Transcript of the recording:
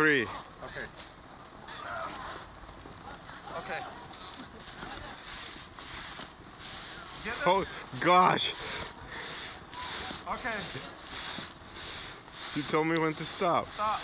Three. Okay. Okay. Oh gosh, Okay. you told me when to stop. Stop.